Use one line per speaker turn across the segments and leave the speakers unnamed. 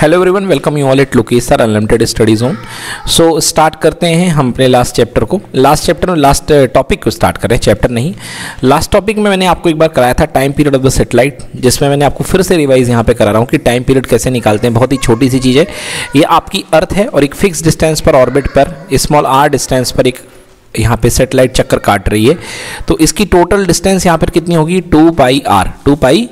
Hello everyone welcome you all at Lokesh sir unlimited studies zone so start करते हैं हम अपने last chapter को। लास्ट चैप्टर में लास्ट टॉपिक को स्टार्ट करें चैप्टर नहीं। लास्ट टॉपिक में मैंने आपको एक बार कराया था time period of the satellite जिसमें मैंने आपको फिर से रिवाइज यहाँ पे करा रहा हूँ कि टाइम पीरियड कैसे निकालते हैं। बहुत ही छोटी सी चीज़ है। ये आपकी अर्थ है और एक फिक्स डिस्टेंस पर ऑर्बिट पर स्मॉल आर डिस्टेंस पर एक यहाँ पे सेटेलाइट चक्कर काट रही है। तो इसकी टोटल डिस्टेंस यहाँ पर कितनी होगी? Two pi R two pi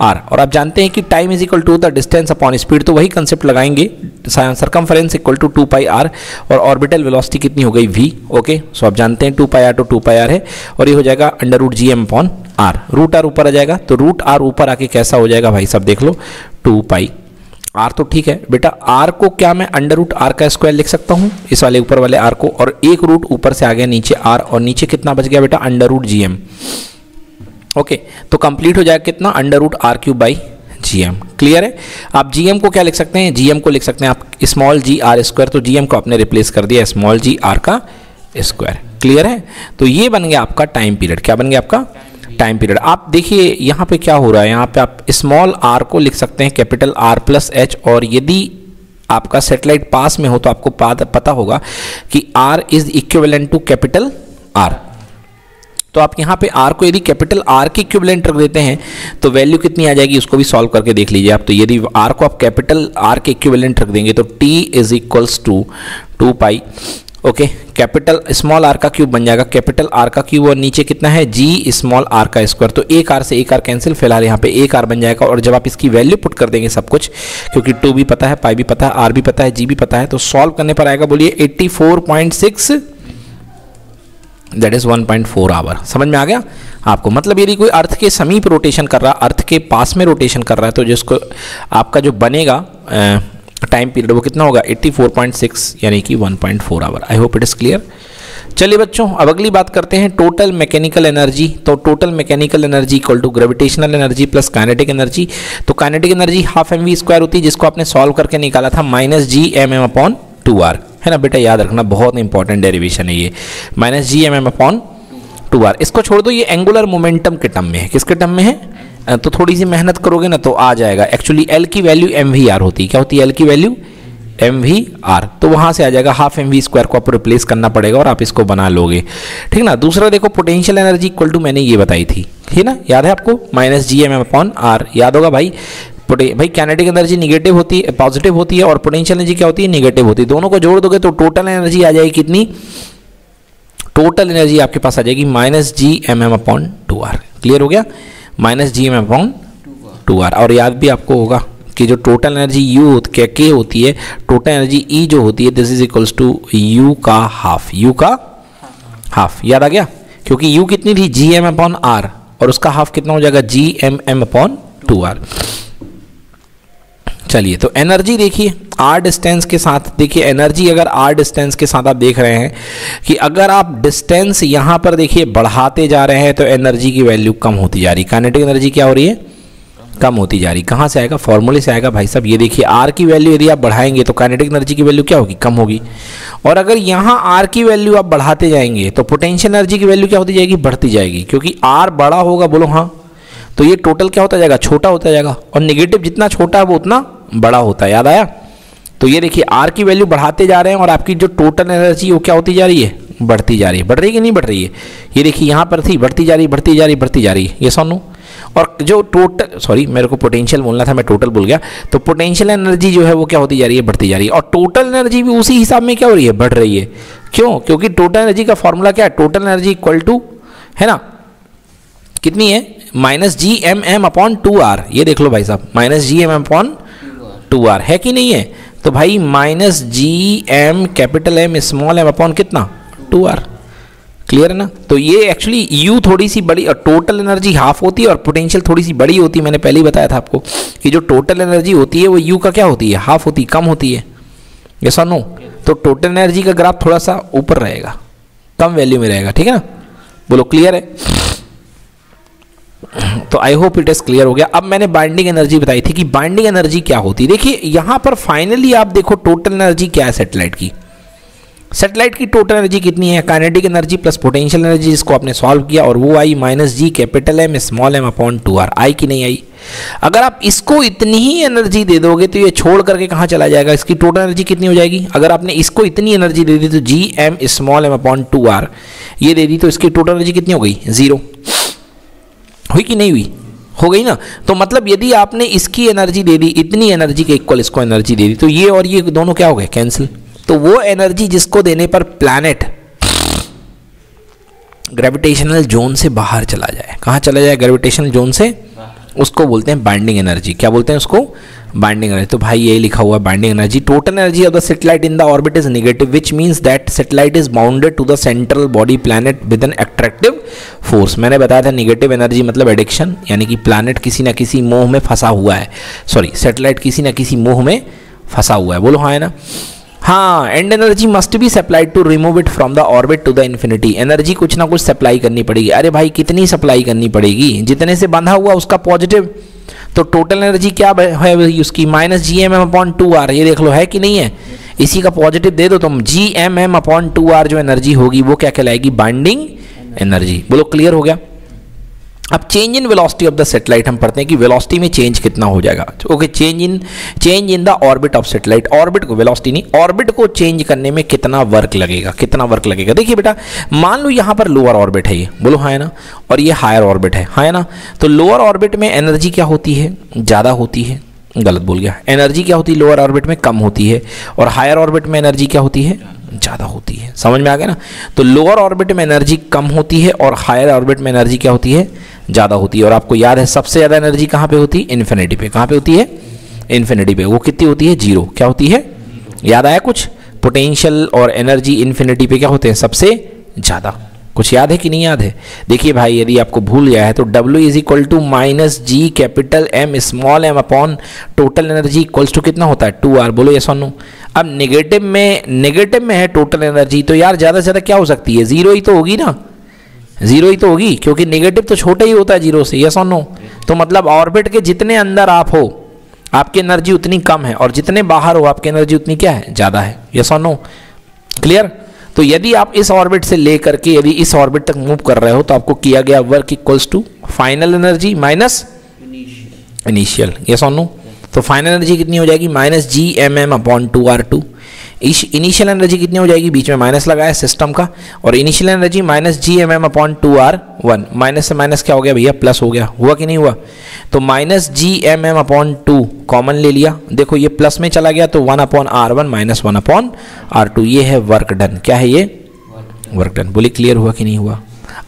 R और आप जानते हैं कि time is equal to the distance upon speed तो वही कंसेप्ट लगाएँगे। Circumference equal to two pi R और ऑर्बिटल वेलोसिटी कितनी हो गई? वी ओके सो आप जानते हैं two pi R two two pi R है और ये हो जाएगा under root G M upon R root R ऊपर आ जाएगा तो रूट आर ऊपर आके कैसा हो जाएगा भाई सब देख लो टू पाई आर तो ठीक है। बेटा आर को क्या मैं अंडर रूट आर का स्क्वायर लिख सकता हूँ? इस वाले ऊपर वाले आर को, और एक रूट ऊपर से आ गया नीचे आर और नीचे कितना बच गया बेटा? Under root G M okay तो कंप्लीट हो जाएगा कितना? Under root R cube by G M clear है? आप जी एम को क्या लिख सकते हैं? जी एम को लिख सकते हैं आप स्मॉल जी आर स्क्वायर तो जी एम को आपने रिप्लेस कर दिया स्मॉल जी आर का स्क्वायर क्लियर है? तो ये बन गया आपका टाइम पीरियड क्या बन गया आपका? टाइम पीरियड आप देखिए, यहाँ पे क्या हो रहा है? यहाँ पे आप स्मॉल आर को लिख सकते हैं कैपिटल आर प्लस एच और यदि आपका सेटेलाइट पास में हो तो आपको पता होगा कि R is equivalent to capital R तो आप यहाँ पे आर को यदि कैपिटल आर के इक्विवेलेंट रख देते हैं तो वैल्यू कितनी आ जाएगी उसको भी सॉल्व करके देख लीजिए आप। तो यदि आर को आप कैपिटल आर के इक्विवेलेंट रख देंगे तो T is equals to two pi okay capital small R का क्यूब बन जाएगा। कैपिटल आर का क्यूब और नीचे कितना है? जी स्मॉल आर का स्क्वायर तो एक आर से एक आर कैंसिल फ़िलहाल यहाँ पे एक आर बन जाएगा। और जब आप इसकी वैल्यू पुट कर देंगे सब कुछ, क्योंकि टू भी पता है पाई भी पता है आर भी पता है जी भी पता है तो सॉल्व करने पर आएगा, बोलिए eighty four point six that is 1.4 hour समझ में आ गया? आपको मतलब यदि कोई अर्थ के समीप रोटेशन कर रहा है अर्थ के पास में रोटेशन कर रहा है तो जिसको आपका जो बनेगा टाइम पीरियड वो कितना होगा? 84.6 यानी कि 1.4 hour I hope it is clear चलिए बच्चों, अब अगली बात करते हैं टोटल मैकेनिकल एनर्जी तो total mechanical energy equal to gravitational energy plus kinetic energy तो kinetic energy half M V square होती है, जिसको आपने सॉल्व करके निकाला था minus G M M upon two R है ना बेटा? याद रखना, बहुत इंपॉर्टेंट डेरिवेशन है ये। Minus G M M upon two R इसको छोड़ दो, ये एंगुलर मोमेंटम के टर्म में है। किसके टर्म में है? तो थोड़ी सी मेहनत करोगे ना तो आ जाएगा। एक्चुअली एल की वैल्यू एम वी आर होती है। क्या होती है? एल की वैल्यू एम वी आर तो वहाँ से आ जाएगा हाफ़ एम वी स्क्वायर को आप रिप्लेस करना पड़ेगा और आप इसको बना लोगे। ठीक ना? दूसरा देखो पोटेंशियल एनर्जी इक्वल टू मैंने ये बताई थी। ठीक ना? याद है आपको? Minus G M M upon R याद होगा भाई? भाई कैनेटिक एनर्जी निगेटिव होती है पॉजिटिव होती है और पोटेंशियल एनर्जी क्या होती है? निगेटिव होती है। दोनों को जोड़ दोगे तो टोटल एनर्जी आ जाएगी कितनी? टोटल एनर्जी आपके पास आ जाएगी minus G M M upon two R clear हो गया? Minus G M M upon two R और याद भी आपको होगा कि जो टोटल एनर्जी यू क्या के होती है? टोटल एनर्जी ई जो होती है this is equals to U का हाफ़ यू का हाफ़ याद आ गया? क्योंकि यू कितनी थी? जी एम अपॉन आर और उसका हाफ़ कितना हो जाएगा? G M M upon two R चलिए तो एनर्जी देखिए आर डिस्टेंस के साथ, देखिए एनर्जी अगर आर डिस्टेंस के साथ आप देख रहे हैं कि अगर आप डिस्टेंस यहाँ पर देखिए बढ़ाते जा रहे हैं तो एनर्जी की वैल्यू कम होती जा रही है। कानेटिक एनर्जी क्या हो रही है? कम होती जा रही कहाँ से आएगा? फॉर्मूले से आएगा। भाई साहब, ये देखिए आर की वैल्यू यदि आप बढ़ाएँगे तो काइनेटिक एनर्जी की वैल्यू क्या होगी? कम होगी। और अगर यहाँ आर की वैल्यू आप बढ़ाते जाएँगे तो पोटेंशियल एनर्जी की वैल्यू क्या होती जाएगी? बढ़ती जाएगी। क्योंकि आर बड़ा होगा, बोलो हाँ। तो ये टोटल क्या होता जाएगा? छोटा होता जाएगा। और निगेटिव जितना छोटा है, वो उतना बड़ा होता है। याद आया? तो ये देखिए आर की वैल्यू बढ़ाते जा रहे हैं और आपकी जो टोटल एनर्जी वो क्या होती जा रही है? बढ़ती जा रही है। बढ़ रही है कि नहीं बढ़ रही है? ये देखिए, यहाँ पर थी, बढ़ती जा रही बढ़ती जा रही बढ़ती जा रही ये सोनू? और जो टोटल सॉरी मेरे को पोटेंशियल बोलना था, मैं टोटल बोल गया। तो पोटेंशियल एनर्जी जो है, वो क्या होती जा रही है? बढ़ती जा रही है। और टोटल एनर्जी भी उसी हिसाब में क्या हो रही है? बढ़ रही है। क्यों? क्योंकि टोटल एनर्जी का फॉर्मूला क्या है? टोटल एनर्जी इक्वल टू है ना? कितनी है? Minus G M M upon two R ये देख लो भाई साहब। Minus G M M upon two R है कि नहीं है? तो भाई minus G M capital M small M upon कितना? टू आर क्लियर है ना? तो ये एक्चुअली यू थोड़ी सी बड़ी, और टोटल एनर्जी हाफ़ होती है, और पोटेंशियल थोड़ी सी बड़ी होती है। मैंने पहले ही बताया था आपको कि जो टोटल एनर्जी होती है, वो यू का क्या होती है? हाफ़ होती है कम होती है। सर नो तो टोटल एनर्जी का ग्राफ थोड़ा सा ऊपर रहेगा, कम वैल्यू में रहेगा, ठीक है ना? बोलो क्लियर है? तो I hope it is clear हो गया। अब मैंने बाइंडिंग एनर्जी बताई थी कि बाइंडिंग एनर्जी क्या होती है। देखिए, यहाँ पर फाइनली आप देखो टोटल एनर्जी क्या है सेटेलाइट की। सेटेलाइट की टोटल एनर्जी कितनी है? Kinetic energy plus potential energy जिसको आपने सॉल्व किया और वो आई minus G capital M small M upon two R आई की नहीं आई? अगर आप इसको इतनी ही एनर्जी दे दोगे तो ये छोड़ करके कहाँ चला जाएगा? इसकी टोटल एनर्जी कितनी हो जाएगी? अगर आपने इसको इतनी एनर्जी दे दी तो G M small M upon two R ये दे दी तो इसकी टोटल एनर्जी कितनी हो गई? ज़ीरो हुई कि नहीं हुई? हो गई ना? तो मतलब यदि आपने इसकी एनर्जी दे दी इतनी एनर्जी के इक्वल इसको एनर्जी दे दी तो ये और ये दोनों क्या हो गए? कैंसिल तो वो एनर्जी जिसको देने पर प्लानट ग्रेविटेशनल जोन से बाहर चला जाए। कहाँ चला जाए? ग्रेविटेशनल जोन से? उसको बोलते हैं बाइंडिंग एनर्जी क्या बोलते हैं उसको? बाइंडिंग एनर्जी तो भाई यही लिखा हुआ है binding energy total energy of the satellite in the orbit is negative which means that satellite is bounded to the central body planet with an attractive force मैंने बताया था निगेटिव एनर्जी मतलब एडिक्शन यानी कि प्लानट किसी ना किसी मोह में फंसा हुआ है. सॉरी सेटेलाइट किसी ना किसी मोह में फंसा हुआ है. बोलो हाँ है ना? हाँ and energy must be supplied to remove it from the orbit to the infinity energy कुछ ना कुछ सप्लाई करनी पड़ेगी। अरे भाई, कितनी सप्लाई करनी पड़ेगी? जितने से बंधा हुआ उसका पॉजिटिव तो टोटल एनर्जी क्या है उसकी? Minus G M M upon two R ये देख लो, है कि नहीं है? इसी का पॉजिटिव दे दो तुम। G M M upon two R जो एनर्जी होगी, वो क्या कहलाएगी? बाइंडिंग एनर्जी बोलो क्लियर हो गया? अब change in velocity of the satellite हम पढ़ते हैं कि वेलोसिटी में चेंज कितना हो जाएगा। Okay change in change in the orbit of satellite orbit को वेलोसिटी नहीं ऑर्बिट को चेंज करने में कितना वर्क लगेगा, कितना वर्क लगेगा। देखिए बेटा, मान लो यहाँ पर लोअर ऑर्बिट है ये। बोलो हाँ है ना? और ये हायर ऑर्बिट है। हाँ है ना? तो लोअर ऑर्बिट में एनर्जी क्या होती है? ज़्यादा होती है। गलत बोल गया। एनर्जी क्या होती है? लोअर ऑर्बिट में कम होती है। और हायर ऑर्बिट में एनर्जी क्या होती है? ज़्यादा होती है। समझ में आ गया ना? तो लोअर ऑर्बिट में एनर्जी कम होती है और हायर ऑर्बिट में एनर्जी क्या होती है? ज़्यादा होती है। और आपको याद है सबसे ज़्यादा एनर्जी कहाँ पे होती है? इन्फिनिटी पे। कहाँ पे होती है? इन्फिनिटी पे। वो कितनी होती है? ज़ीरो क्या होती है? याद आया कुछ? पोटेंशियल और एनर्जी इन्फिनिटी पे क्या होते हैं? सबसे ज़्यादा। कुछ याद है कि नहीं याद है? देखिए भाई, यदि आपको भूल गया है तो W is equal to minus G capital M small M upon total energy equals to कितना होता है? टू आर बोलो ये सुनो अब नेगेटिव में नेगेटिव में है टोटल एनर्जी तो यार ज़्यादा से ज़्यादा क्या हो सकती है? ज़ीरो ही तो होगी ना? ज़ीरो ही तो होगी, क्योंकि नेगेटिव तो छोटा ही होता है ज़ीरो से यस और नो तो मतलब ऑर्बिट के जितने अंदर आप हो, आपकी एनर्जी उतनी कम है, और जितने बाहर हो, आपकी एनर्जी उतनी क्या है? ज़्यादा है यस और नो क्लियर तो यदि आप इस ऑर्बिट से लेकर के यदि इस ऑर्बिट तक मूव कर रहे हो तो आपको किया गया work equals to final energy minus initial ये सोनू तो फाइनल एनर्जी कितनी हो जाएगी? Minus G M M upon two R two initial energy कितनी हो जाएगी? बीच में माइनस लगाया सिस्टम का, और initial energy minus G M M upon two R one minus से माइनस क्या हो गया भैया? प्लस हो गया। हुआ कि नहीं हुआ? तो minus G M M upon two common ले लिया। देखो, ये प्लस में चला गया तो one upon R one minus one upon R two ये है वर्क डन क्या है ये? वर्क डन बोली क्लियर हुआ कि नहीं हुआ?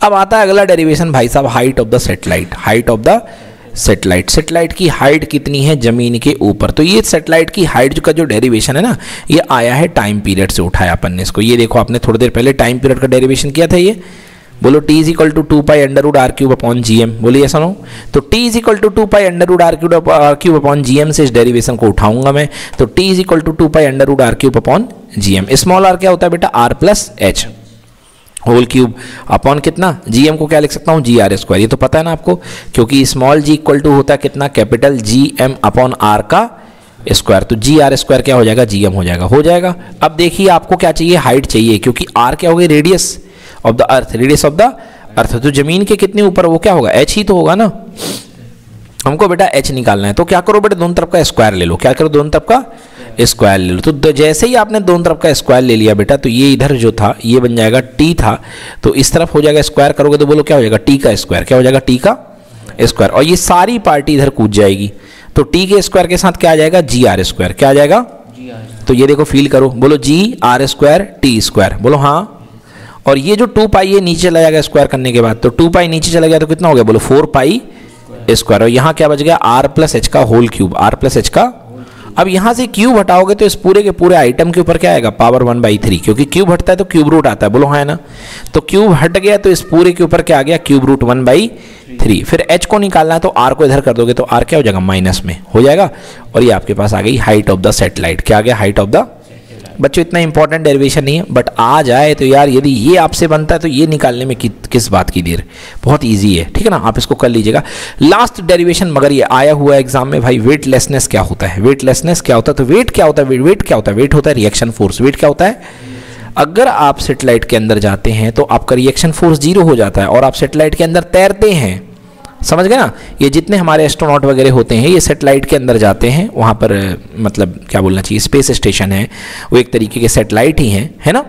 अब आता है अगला डेरिवेशन भाई साहब height of the satellite height of the satellite satellite की हाइट कितनी है ज़मीन के ऊपर? तो ये सेटेलाइट की हाइट का जो डेरिवेशन है ना, ये आया है टाइम पीरियड से उठाया अपन ने इसको। ये देखो, आपने थोड़ी देर पहले टाइम पीरियड का डेरिवेशन किया था ये। बोलो T is equal to two pi under root R cube upon G M बोलिए ऐसा नो तो T is equal to two pi under root R cube R cube upon G M से इस डेरिवेशन को उठाऊँगा मैं। तो T is equal to two pi under root R cube upon G M small R क्या होता है बेटा? R plus H whole cube upon कितना? जी एम को क्या लिख सकता हूँ? जी आर स्क्वायर ये तो पता है ना आपको? क्योंकि स्मॉल जी इक्वल टू होता है कितना? Capital G M upon R का स्क्वायर तो जी आर स्क्वायर क्या हो जाएगा? जी एम हो जाएगा. हो जाएगा? अब देखिए आपको क्या चाहिए? हाइट चाहिए, क्योंकि आर क्या हो गई? Radius of the earth radius of the earth तो ज़मीन के कितने ऊपर वो क्या होगा? एच ही तो होगा ना? हमको बेटा एच निकालना है। तो क्या करो बेटा दोनों तरफ़ का स्क्वायर ले लो। क्या करो दोनों तरफ़ का स्क्वायर ले लो। तो जैसे ही आपने दोनों तरफ़ का स्क्वायर ले लिया बेटा तो ये इधर जो था ये बन जाएगा टी था। तो इस तरफ़ हो जाएगा स्क्वायर करोगे तो बोलो क्या हो जाएगा टी का स्क्वायर क्या हो जाएगा टी का स्क्वायर और ये सारी पार्टी इधर कूद जाएगी। तो टी के स्क्वायर के साथ क्या आ जाएगा? जी आर स्क्वायर क्या आ जाएगा? तो ये देखो फील करो। बोलो G R square T square बोलो हाँ। और ये जो टू पाई है नीचे चला जाएगा स्क्वायर करने के बाद। तो टू पाई नीचे चला गया तो कितना हो गया? बोलो फोर पाई स्क्वायर और यहाँ क्या बच गया? आर प्लस एच का whole cube R plus H का अब यहाँ से क्यूब हटाओगे तो इस पूरे के पूरे आइटम के ऊपर क्या आएगा? पावर वन बाई थ्री क्योंकि क्यूब हटता है तो क्यूब रूट आता है। बोलो हाँ ना? तो क्यूब हट गया तो इस पूरे के ऊपर क्या आ गया? Cube root one by three फिर एच को निकालना है तो आर को इधर कर दोगे तो आर क्या हो जाएगा? माइनस में. हो जाएगा? और ये आपके पास आ गई हाइट ऑफ़ द सेटेलाइट क्या आ गया? हाइट ऑफ़ द बच्चों इतना इंपॉर्टेंट डेरिवेशन नहीं है बट आ जाए तो यार यदि ये आपसे बनता है तो ये निकालने में कि, किस बात की देर? बहुत ईजी है ठीक है ना? आप इसको कर लीजिएगा। लास्ट डेरिवेशन मगर ये आया हुआ एग्ज़ाम में भाई वेटलेसनेस क्या होता है? वेटलेसनेस क्या होता है? तो वेट क्या होता है? वेट क्या होता है? वेट होता है रिएक्शन फोर्स वेट क्या होता है? अगर आप सेटेलाइट के अंदर जाते हैं तो आपका रिएक्शन फोर्स ज़ीरो हो जाता है और आप सेटेलाइट के अंदर तैरते हैं। समझ गए ना? ये जितने हमारे एस्ट्रोनॉट वगैरह होते हैं, ये सेटेलाइट के अंदर जाते हैं, वहाँ पर मतलब क्या बोलना चाहिए स्पेस स्टेशन है, वो एक तरीके के सेटेलाइट ही हैं, है ना?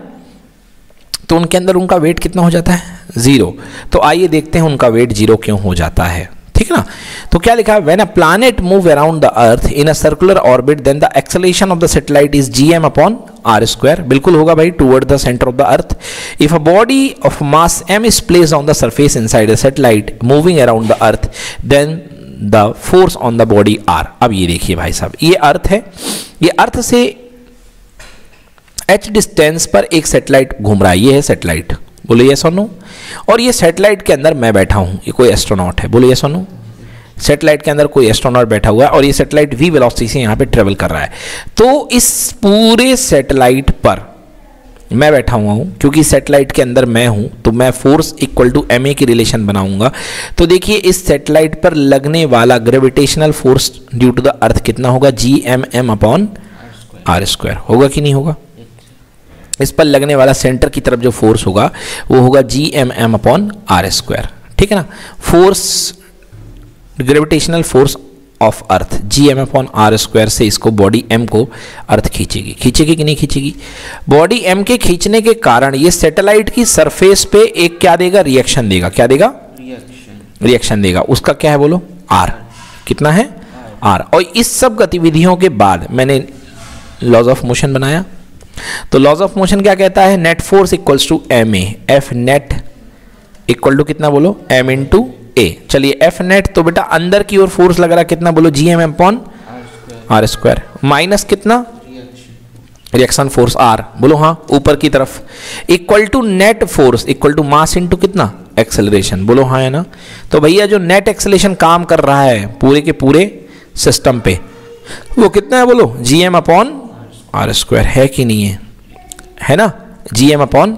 तो उनके अंदर उनका वेट कितना हो जाता है? ज़ीरो तो आइए देखते हैं उनका वेट ज़ीरो क्यों हो जाता है। ठीक है ना? तो क्या लिखा है? When a planet move around the earth in a circular orbit then the acceleration of the satellite is G M upon R square बिल्कुल होगा भाई toward the centre of the earth if a body of mass M is place on the surface inside the satellite moving around the earth then the force on the body are अब ये देखिए भाई साहब, ये अर्थ है। ये अर्थ से H distance पर एक सेटेलाइट घूम रहा है। ये है सेटेलाइट बोलो ये सुनो और ये सेटेलाइट के अंदर मैं बैठा हूँ, ये कोई एस्ट्रोनॉट है, बोलो ये सुनो सेटेलाइट के अंदर कोई एस्ट्रोनॉट बैठा हुआ है और ये सेटेलाइट वी वेलोसिटी से यहाँ पे ट्रेवल कर रहा है। तो इस पूरे सेटेलाइट पर मैं बैठा हुआ हूँ, क्योंकि सेटेलाइट के अंदर मैं हूँ तो मैं force equal to M A की रिलेशन बनाऊँगा। तो देखिए, इस सेटेलाइट पर लगने वाला gravitational force due to the earth कितना होगा? G M M upon R square होगा कि नहीं होगा? इस पर लगने वाला सेंटर की तरफ़ जो फोर्स होगा वो होगा G M M upon R square ठीक है ना? Force gravitational force of earth G M upon R square से इसको बॉडी एम को अर्थ खींचेगी. खींचेगी कि नहीं खींचेगी? बॉडी एम के खींचने के कारण ये सैटेलाइट की सरफेस पे एक क्या देगा? रिएक्शन देगा. क्या देगा? रिएक्शन देगा. उसका क्या है बोलो? आर कितना है? आर और इस सब गतिविधियों के बाद मैंने लॉज ऑफ़ मोशन बनाया. तो लॉज ऑफ़ मोशन क्या कहता है? Net force equals to M F net equal to कितना बोलो? एम इन टू ए चलिए एफ़ नेट तो बेटा अंदर की ओर फोर्स लग रहा, कितना बोलो? G M M upon R square minus कितना? रिएक्शन फोर्स आर बोलो हाँ ऊपर की तरफ़. Equal to net force equal to mass into कितना? एक्सेलरेशन बोलो हाँ है ना? तो भैया, जो नेट एक्सेलेशन काम कर रहा है, पूरे के पूरे सिस्टम पे, वो कितना है बोलो? G M upon R square है कि नहीं है? है ना? G M upon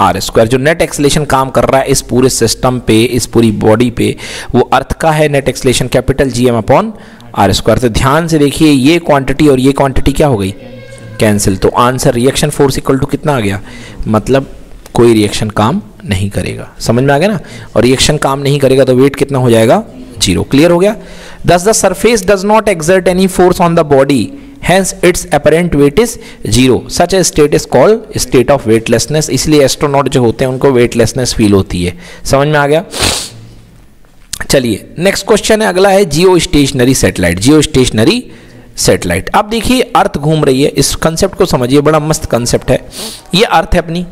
R square जो नेट एक्सलेशन काम कर रहा है इस पूरे सिस्टम पे, इस पूरी बॉडी पे, वो अर्थ का है net acceleration capital G M upon R square तो ध्यान से देखिए, ये क्वांटिटी और ये क्वांटिटी क्या हो गई? कैंसिल तो answer reaction force equal to कितना आ गया? मतलब कोई रिएक्शन काम नहीं करेगा. समझ में आ गया ना? और रिएक्शन काम नहीं करेगा तो वेट कितना हो जाएगा? ज़ीरो क्लियर हो गया? Thus the surface does not exert any force on the body hence, its apparent weight is zero. Such a state is called state of weightlessness. इसलिए एस्ट्रोनॉट जो होते हैं, उनको वेटलेसनेस फील होती है। समझ में आ गया? चलिए नेक्स्ट क्वेश्चन है। अगला है geostationary satellite geostationary satellite अब देखिए अर्थ घूम रही है। इस कंसेप्ट को समझिए। बड़ा मस्त कंसेप्ट है। ये अर्थ है अपनी।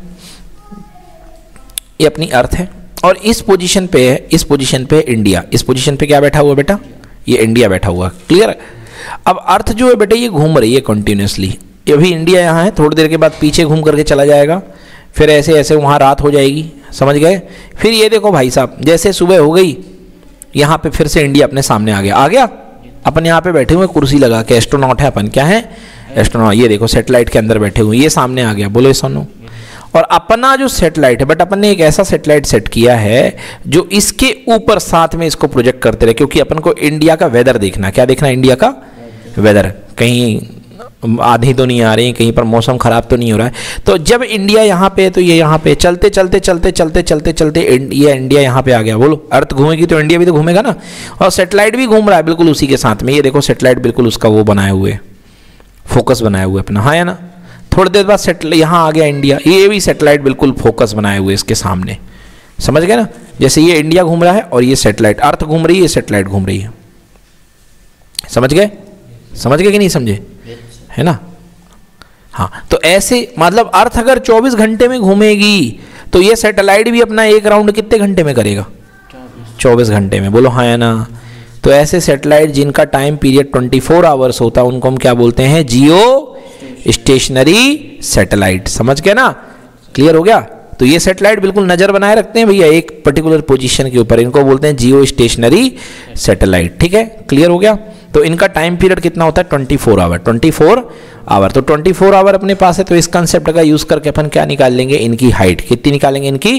ये अपनी अर्थ है। और इस पोजीशन पे है, इस पोजीशन पे इंडिया इस पोजीशन पे क्या बैठा हुआ बेटा? ये इंडिया बैठा हुआ। क्लियर अब अर्थ जो है बेटे, ये घूम रही है कंटिन्यूसली अभी इंडिया यहाँ है, थोड़ी देर के बाद पीछे घूम करके चला जाएगा, फिर ऐसे ऐसे वहाँ रात हो जाएगी, समझ गए? फिर ये देखो भाई साहब, जैसे सुबह हो गई, यहाँ पे फिर से इंडिया अपने सामने आ गया। आ गया? अपन यहाँ पे बैठे हुए कुर्सी लगा के एस्ट्रोनॉट है अपन। क्या है? एस्ट्रोनॉट ये देखो सेटेलाइट के अंदर बैठे हुए ये सामने आ गया, बोलो सुनो। और अपना जो सेटेलाइट है बट अपन ने एक ऐसा सेटेलाइट सेट किया है, जो इसके ऊपर साथ में इसको प्रोजेक्ट करते रहे, क्योंकि अपन को इंडिया का वेदर देखना क्या देखना इंडिया का वेदर कहीं आधी तो नहीं आ रही, कहीं पर मौसम ख़राब तो नहीं हो रहा है। तो जब इंडिया यहाँ पे तो ये यहाँ पे, चलते चलते चलते चलते चलते चलते ये इंडिया यहाँ पे आ गया। बोलो, अर्थ घूमेगी तो इंडिया भी तो घूमेगा ना। और सेटेलाइट भी घूम रहा है, बिल्कुल उसी के साथ में। ये देखो सेटेलाइट बिल्कुल उसका वो बनाए हुए फोकस बनाए हुए अपना। हाँ या ना? थोड़ी देर बाद सेटल यहाँ आ गया इंडिया। ये भी सेटेलाइट बिल्कुल फोकस बनाए हुए इसके सामने। समझ गए ना? जैसे ये इंडिया घूम रहा है और ये सेटेलाइट अर्थ घूम रही है, ये सेटेलाइट घूम रही है। समझ गए? समझ गए कि नहीं समझे? है ना? हाँ तो ऐसे मतलब अर्थ अगर 24 घंटे में घूमेगी तो ये सैटेलाइट भी अपना एक राउंड कितने घंटे में करेगा? 24 घंटे में। बोलो हाँ है ना? तो ऐसे सैटेलाइट जिनका टाइम पीरियड 24 आवर्स होता है उनको हम क्या बोलते हैं? जियो स्टेशनरी सैटेलाइट समझ गए ना? क्लियर हो गया? तो ये सैटेलाइट बिल्कुल नज़र बनाए रखते हैं भैया, एक पर्टिकुलर पोजीशन के ऊपर। इनको बोलते हैं जियो स्टेशनरी सेटेलाइट ठीक है? क्लियर हो गया? तो इनका टाइम पीरियड कितना होता है? Twenty four hour twenty four hour तो ट्वेंटी फोर आवर अपने पास है तो इस कंसेप्ट का यूज़ करके अपन क्या निकाल लेंगे? इनकी हाइट कितनी निकालेंगे इनकी?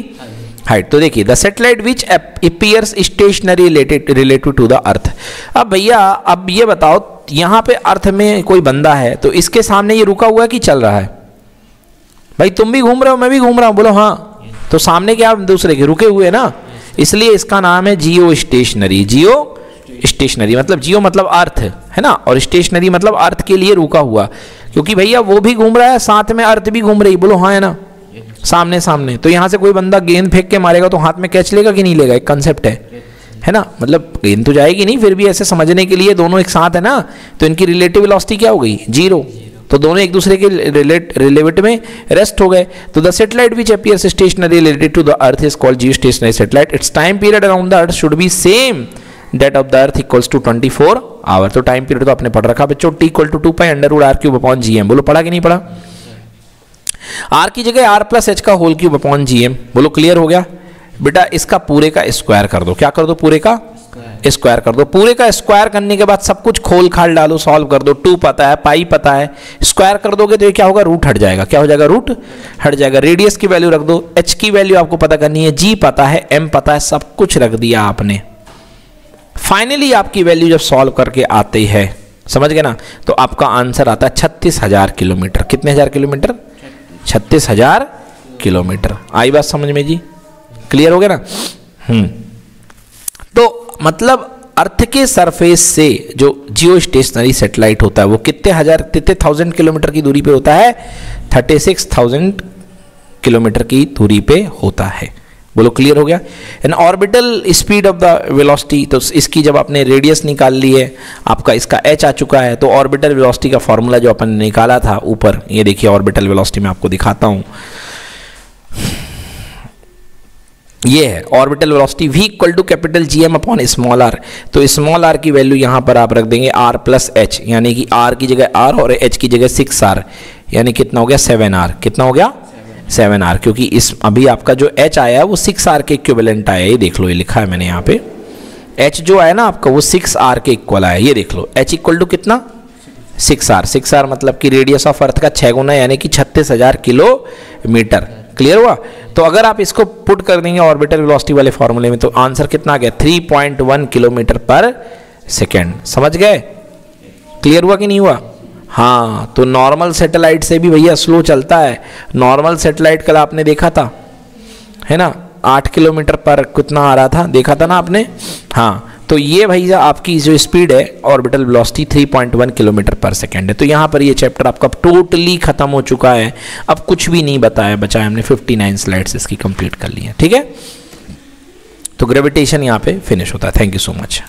हाइट तो देखिए the satellite which appears stationary related related to the earth अब भैया, अब ये बताओ, यहाँ पे अर्थ में कोई बंदा है तो इसके सामने ये रुका हुआ है कि चल रहा है? भाई तुम भी घूम रहे हो मैं भी घूम रहा हूँ बोलो हाँ। तो सामने क्या दूसरे के रुके हुए ना? इसलिए इसका नाम है जियो स्टेशनरी। जियो स्टेशनरी मतलब जियो मतलब अर्थ है ना? और स्टेशनरी मतलब अर्थ के लिए रुका हुआ। क्योंकि भैया वो भी घूम रहा है साथ में अर्थ भी घूम रही बोलो हाँ है ना? सामने सामने। तो यहाँ से कोई बंदा गेंद फेंक के मारेगा तो हाथ में कैच लेगा कि नहीं लेगा? एक कंसेप्ट है। है ना? मतलब गेंद तो जाएगी नहीं फिर भी ऐसे समझने के लिए दोनों एक साथ है ना? तो इनकी रिलेटिव वेलोसिटी क्या हो गई? ज़ीरो तो दोनों एक दूसरे के रिलेट रिलेविट में रेस्ट हो गए। तो the satellite which appears stationary related to the earth is called geostationary satellite its time period around the earth should be same that of the earth equals to 24 hour तो time period तो आपने पढ़ रखा। बच्चों T equal to two pi under root R cube upon G M बोलो, पढ़ा कि नहीं पढ़ा? आर की जगह आर प्लस एच का whole cube upon G M बोलो क्लियर हो गया? बेटा, इसका पूरे का स्क्वायर कर दो। क्या कर दो? पूरे का स्क्वायर कर दो। पूरे का स्क्वायर करने के बाद सब कुछ खोल खाल डालो सॉल्व कर दो। टू पता है पाई पता है। स्क्वायर कर दोगे तो ये क्या होगा? रूट हट जाएगा। क्या हो जाएगा? रूट हट जाएगा। रेडियस की वैल्यू रख दो। एच की वैल्यू आपको पता करनी है। जी पता है एम पता है, सब कुछ रख दिया आपने। फाइनली आपकी वैल्यू जब सॉल्व करके आती है, समझ गए ना? तो आपका आंसर आता है छत्तीस हज़ार किलोमीटर। कितने हज़ार किलोमीटर? छत्तीस हज़ार किलोमीटर। आई बात समझ में जी? क्लियर हो गया ना? हम्म। मतलब अर्थ के सरफेस से जो जियो स्टेशनरी सेटेलाइट होता है, वो कितने हज़ार, कितने थाउज़ेंड किलोमीटर की दूरी पे होता है? थर्टी सिक्स थाउज़ेंड किलोमीटर की दूरी पे होता है। बोलो क्लियर हो गया? An orbital speed of the velocity तो इसकी जब आपने रेडियस निकाल ली है, आपका इसका एच आ चुका है तो ऑर्बिटल वेलोसिटी का फॉर्मूला जो अपन निकाला था ऊपर, ये देखिए ऑर्बिटल वेलोसिटी मैं आपको दिखाता हूँ। ये है orbital velocity V equal to capital G M upon small R तो स्मॉल आर की वैल्यू यहाँ पर आप रख देंगे आर प्लस एच यानी कि आर की जगह आर और एच की जगह सिक्स आर यानी कितना हो गया? सेवन आर कितना हो गया? सेवन आर क्योंकि इस, अभी आपका जो एच आया है, वो सिक्स आर के इक्विवेलेंट आया ये देख लो, ये लिखा है मैंने यहाँ पे। एच जो आया ना आपका, वो सिक्स आर के इक्वल आया ये देख लो एच इक्वल टू कितना? सिक्स आर सिक्स आर मतलब कि रेडियस ऑफ़ अर्थ का छः गुना, यानी कि छत्तीस हज़ार किलोमीटर। क्लियर हुआ? तो अगर आप इसको पुट कर देंगे ऑर्बिटल वेलोसिटी वाले फॉर्मूले में तो आंसर कितना आ गया? 3.1 किलोमीटर पर सेकेंड समझ गए? क्लियर हुआ कि नहीं हुआ? हाँ तो नॉर्मल सेटेलाइट से भी भैया स्लो चलता है। नॉर्मल सेटेलाइट कल आपने देखा था? है ना? आठ किलोमीटर पर कितना आ रहा था? देखा था ना आपने? हाँ। तो ये भैया आपकी जो स्पीड है ऑर्बिटल वेलोसिटी 3.1 किलोमीटर पर सेकेंड है। तो यहाँ पर ये चैप्टर आपका टोटली खत्म हो चुका है। अब कुछ भी नहीं बताया बचा हमने 59 स्लाइड्स इसकी कंप्लीट कर ली है, ठीक है? तो ग्रेविटेशन यहाँ पे फिनिश होता है। Thank you so much